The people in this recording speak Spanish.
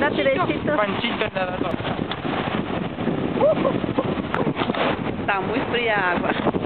Hola, Teresito. Panchito nadador. Uh, uh, uh. Está muy fría agua.